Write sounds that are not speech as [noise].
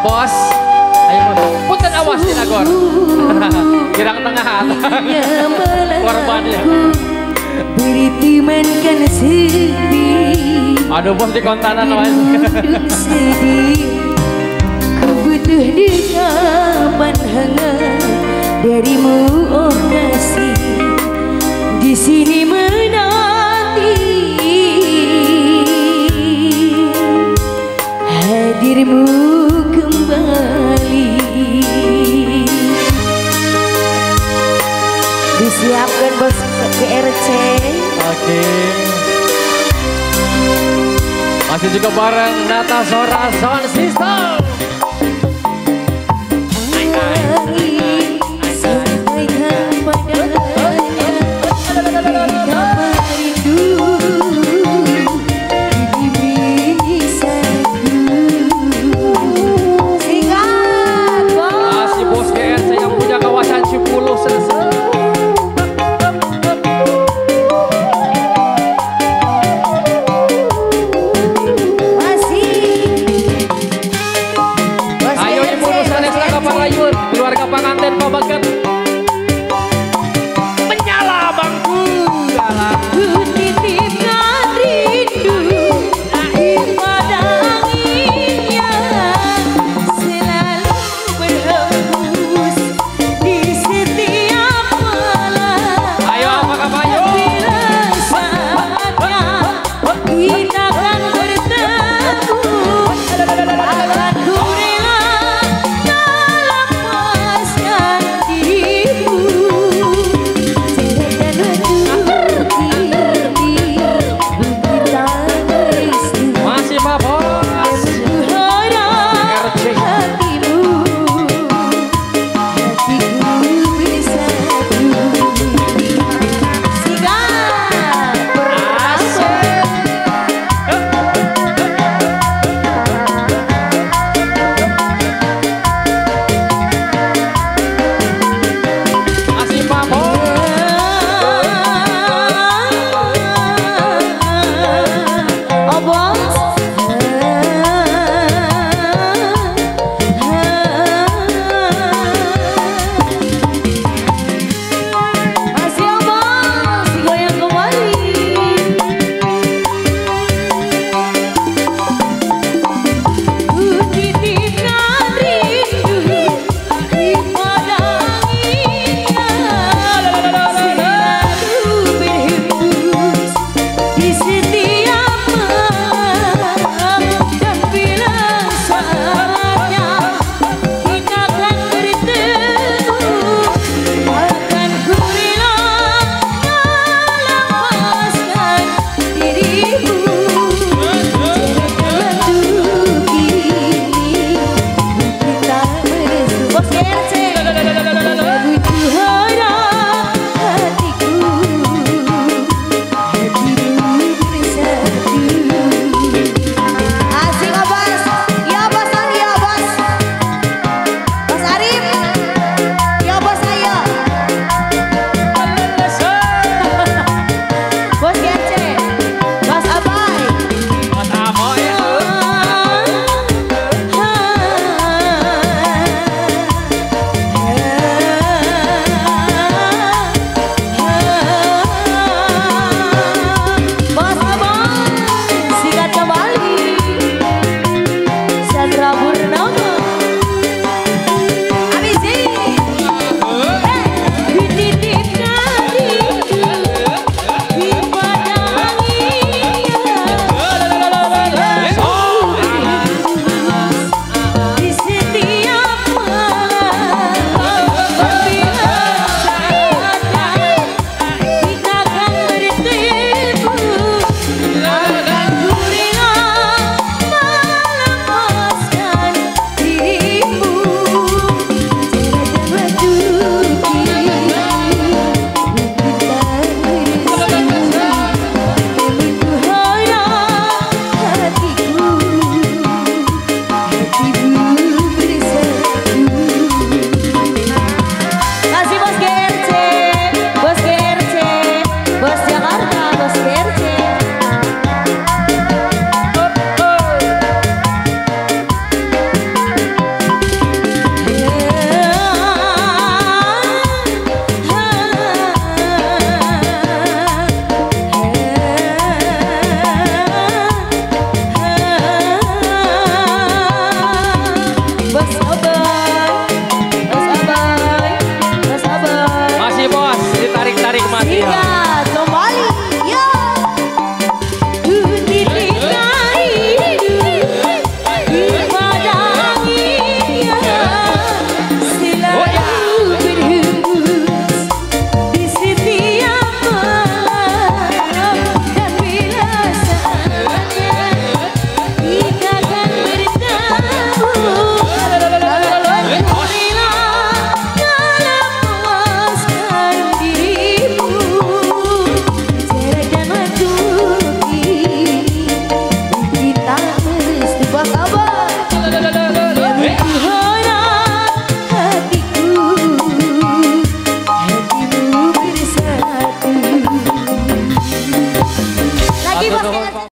Bos, ayo punten awas di Nagor. Tengah. [laughs] Aduh bos di kontanan sedih Ku butuh dekapan hangat Darimu oh kasih Di sini menanti Hadirmu kembali Disiapkan bos GRC. Oke. Masih juga bareng Nata Sora Sound System.